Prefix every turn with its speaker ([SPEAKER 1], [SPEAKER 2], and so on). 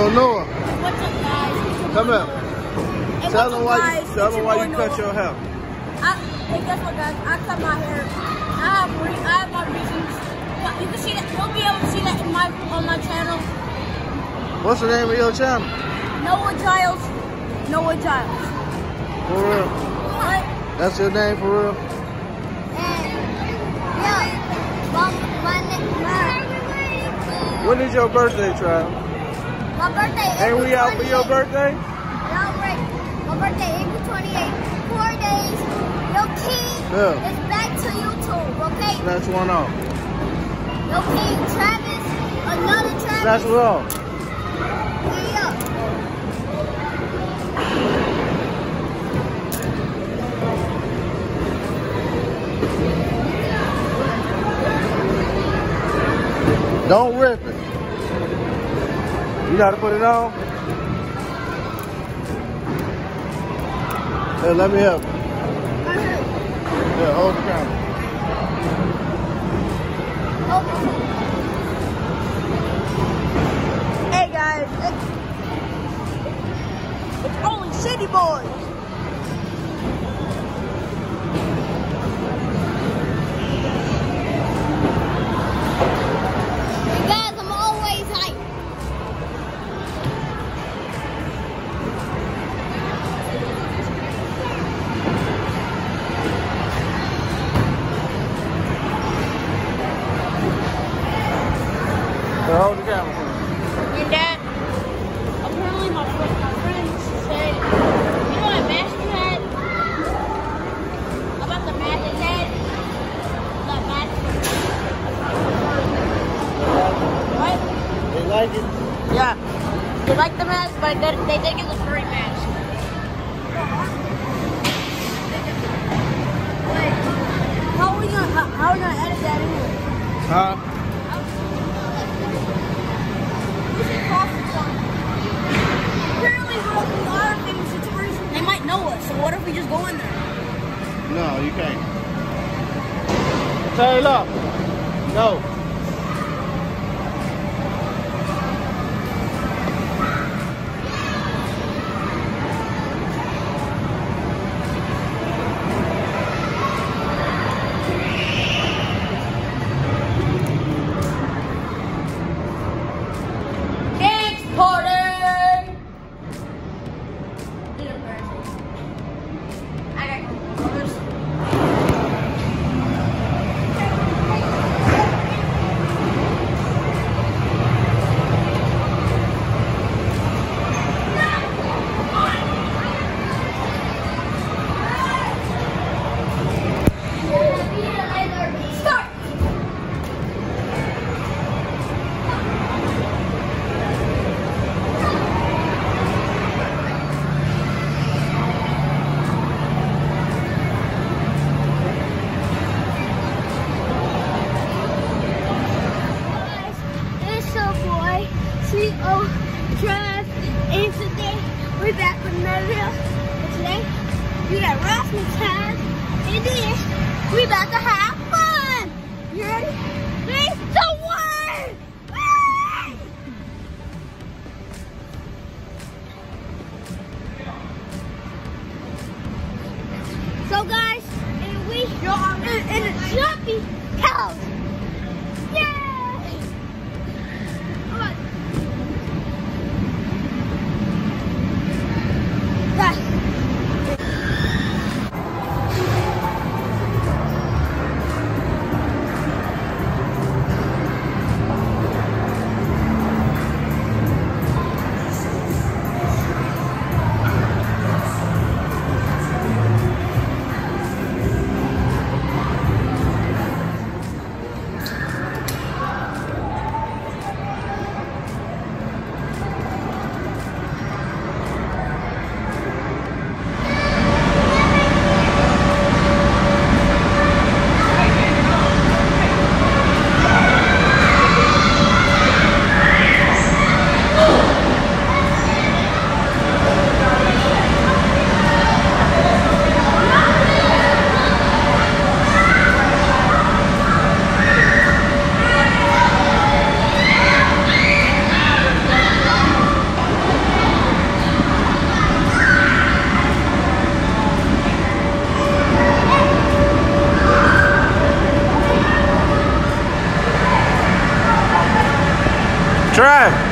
[SPEAKER 1] So Noah,
[SPEAKER 2] What's up, guys?
[SPEAKER 1] come here.
[SPEAKER 2] Hey,
[SPEAKER 1] Tell them
[SPEAKER 2] up,
[SPEAKER 1] why you tell them why you cut your hair.
[SPEAKER 2] I, hey, guess what, guys? I cut my hair. I have, re- I have my reasons. You can see that. You'll be able to see that in my on my channel.
[SPEAKER 1] What's the name of your channel?
[SPEAKER 2] Noah Giles. Noah Giles.
[SPEAKER 1] For real?
[SPEAKER 2] What?
[SPEAKER 1] That's your name for real? When is your birthday, Trav?
[SPEAKER 2] My birthday.
[SPEAKER 1] Ain't we out for your birthday?
[SPEAKER 2] Yeah, right. My birthday, April 28th. Four days. Yo, King
[SPEAKER 1] Yeah.
[SPEAKER 2] is back to YouTube, okay?
[SPEAKER 1] Snatch one off.
[SPEAKER 2] Yo, King, Travis, another Travis.
[SPEAKER 1] Off.
[SPEAKER 2] Yeah.
[SPEAKER 1] Don't rip it. You gotta put it on. Here, let me help. Here, hold the camera.
[SPEAKER 2] Hey guys, it's, it's only City Boys.
[SPEAKER 1] They like
[SPEAKER 2] the mask, but they, think it's a free mask. Wait, how are we gonna, how, how are we gonna edit that anyway?
[SPEAKER 1] Huh?
[SPEAKER 2] Apparently we're we are in a situation. They might know us, so what if we just go in there?
[SPEAKER 1] No, you can't. Taylor. No.
[SPEAKER 3] Another. And today, we got Rasmus time, and then we about to have fun. You ready?
[SPEAKER 1] Try.